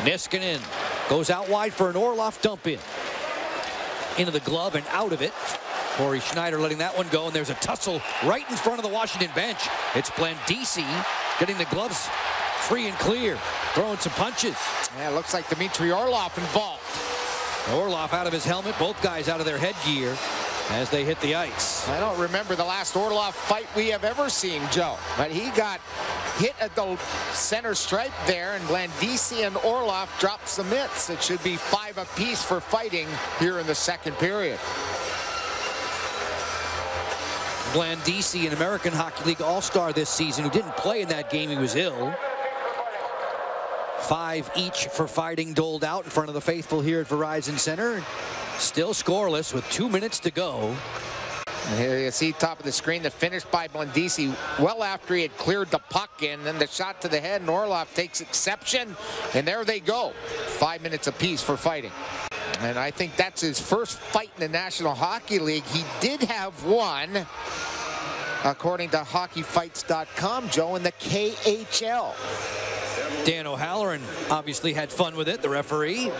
Niskanen goes out wide for an Orlov dump in. Into the glove and out of it. Cory Schneider letting that one go, and there's a tussle right in front of the Washington bench. It's Blandisi getting the gloves free and clear, throwing some punches. Yeah, it looks like Dmitry Orlov involved. Orlov out of his helmet, both guys out of their headgear as they hit the ice. I don't remember the last Orlov fight we have ever seen, Joe. But he got hit at the center stripe there, and Blandisi and Orlov dropped some mitts. It should be five apiece for fighting here in the second period. Blandisi, an American Hockey League All-Star this season, who didn't play in that game. He was ill. Five each for fighting doled out in front of the faithful here at Verizon Center. Still scoreless with two minutes to go. And here you see top of the screen the finish by Blandisi well after he had cleared the puck in. Then the shot to the head, and Orlov takes exception. And there they go. Five minutes apiece for fighting. And I think that's his first fight in the National Hockey League. He did have one, according to hockeyfights.com, Joe, in the KHL. Dan O'Halloran obviously had fun with it, the referee.